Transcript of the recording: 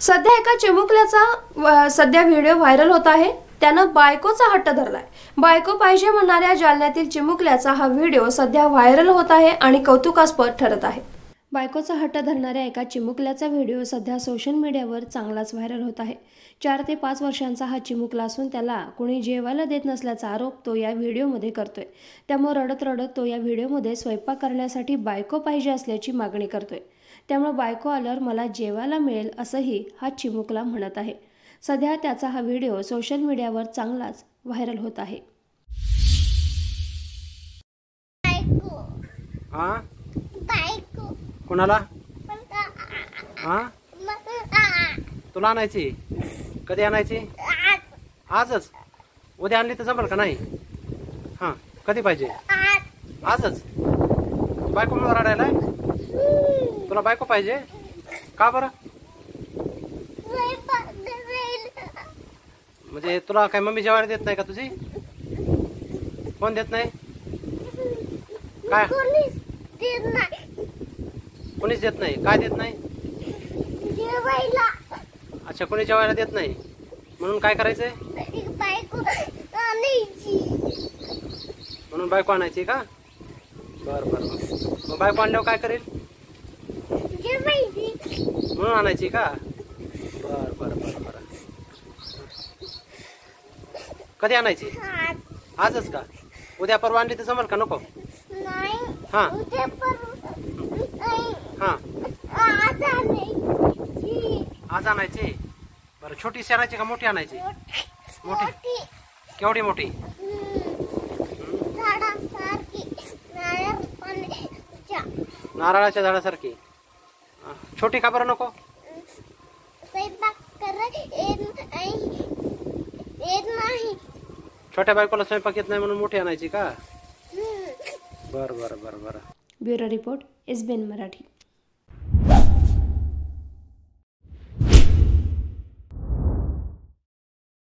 सध्या एका चिमुकल्याचा व- सध्या व्हिडिओ व्हायरल होत आहे. त्यानं बायकोचा हट्ट धरलाय. बायको पाहिजे म्हणणाऱ्या जालन्यातील चिमुकल्याचा हा व्हिडिओ सध्या व्हायरल होत आहे आणि कौतुकास्पद ठरत आहे. बायकोचा हट्ट धरणाऱ्या एका चिमुकल्याचा व्हिडिओ सध्या सोशल मीडियावर चांगलाच व्हायरल होत आहे. चार ते पाच वर्षांचा हा चिमुकला असून त्याला कोणी जेवायला देत नसल्याचा आरोप तो या व्हिडिओमध्ये करतोय. त्यामुळे रडत रडत तो या व्हिडिओमध्ये स्वयंपाक करण्यासाठी बायको पाहिजे असल्याची मागणी करतोय. त्यामुळे बायको आल्यावर मला जेवायला मिळेल असंही हा चिमुकला म्हणत आहे. सध्या त्याचा हा व्हिडिओ सोशल मीडियावर चांगलाच व्हायरल होत आहे. हा? कोणाला? हा? तुला आणायची? कधी आणायची? आजच. उद्या आणली तर जमल का नाही? हा कधी पाहिजे? आजच. बायको मला रडायला? तुला बायको पाहिजे? का बरं? म्हणजे तुला काय मम्मी जेवायला देत नाही का तुझी? कोण देत नाही? काय? कोणीच देत नाही. काय देत नाही? अच्छा कोणी जेवायला देत नाही? म्हणून काय करायचंय? आणायची. म्हणून बायको आणायची का? बर बर. मग बायको आणल्यावर काय करेल? म्हणून आणायची का? बर बर बर बर. कधी आणायची? आज. आजच का? उद्या परवा आणली तर जमल का? नको? नाही. हा. हा आज आणायची? आज आणायची बरं छोटी आणायची का मोठी आणायची? मोठी. केवढी मोठी? नारळाच्या झाडासारखी. छोटी का बरं नको? छोट्या बायकोला स्वयंपाक येत नाही म्हणून मोठी आणायची का. बरं बरं बरं बरं. Bureau report S B N Marathi